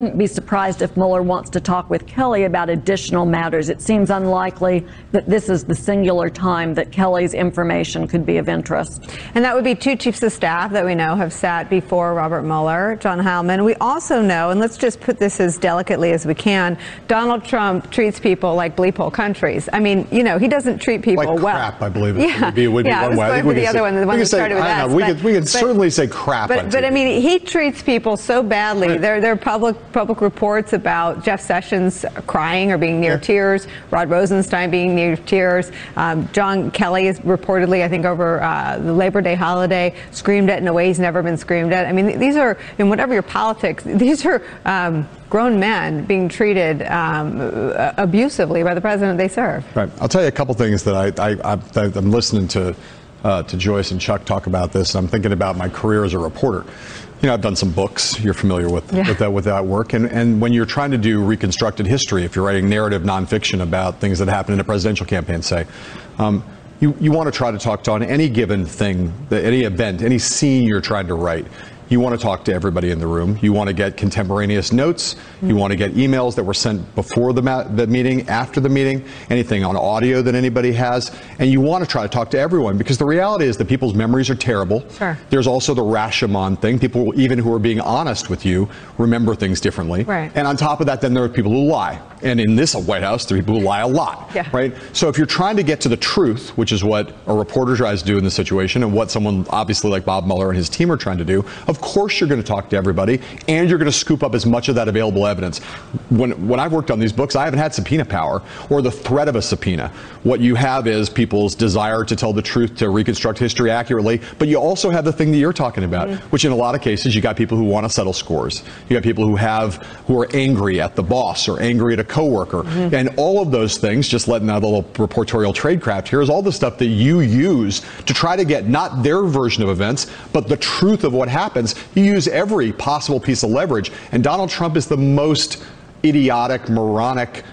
wouldn't be surprised if Mueller wants to talk with Kelly about additional matters. It seems unlikely that this is the singular time that Kelly's information could be of interest. And that would be two chiefs of staff that we know have sat before Robert Mueller, John Heilemann. We also know, and let's just put this as delicately as we can, Donald Trump treats people like bleephole countries. I mean, you know, he doesn't treat people like well. crap, I believe it yeah. would be, would be one I was way. I think we the other say- one, the we one that started with I S. know, we but- can, we can but- certainly say crap But, but I mean, he treats people so badly. Right. There, there are public public reports about Jeff Sessions crying or being near Yeah. tears, Rod Rosenstein being near tears, um, John Kelly is reportedly, I think, over uh, the Labor Day holiday, screamed at in a way he's never been screamed at. I mean, these are, in whatever your politics, these are um, grown men being treated um, abusively by the president they serve. Right. I'll tell you a couple things that I, I, I, I'm listening to, uh, to Joyce and Chuck talk about this. I'm thinking about my career as a reporter. You know, I've done some books. You're familiar with, Yeah. with, that, with that work. And, and when you're trying to do reconstructed history, if you're writing narrative nonfiction about things that happened in a presidential campaign, say, um, you, you want to try to talk to on any given thing, any event, any scene you're trying to write. You want to talk to everybody in the room. You want to get contemporaneous notes. You want to get emails that were sent before the, ma- the meeting, after the meeting, anything on audio that anybody has. And you want to try to talk to everyone because the reality is that people's memories are terrible. Sure. There's also the Rashomon thing. People, even who are being honest with you, remember things differently. Right. And on top of that, then there are people who lie. And in this White House, there are people who lie a lot. Yeah. Right? So if you're trying to get to the truth, which is what a reporter tries to do in this situation, and what someone obviously like Bob Mueller and his team are trying to do, of course you're going to talk to everybody, and you're going to scoop up as much of that available evidence. When when I've worked on these books, I haven't had subpoena power or the threat of a subpoena. What you have is people's desire to tell the truth, to reconstruct history accurately, but you also have the thing that you're talking about, mm-hmm. which in a lot of cases you got people who want to settle scores. You got people who have who are angry at the boss or angry at a coworker, mm-hmm. and all of those things. Just letting out a little reportorial tradecraft here is all the stuff that you use to try to get not their version of events, but the truth of what happens. You use every possible piece of leverage, and Donald Trump is the most idiotic, moronic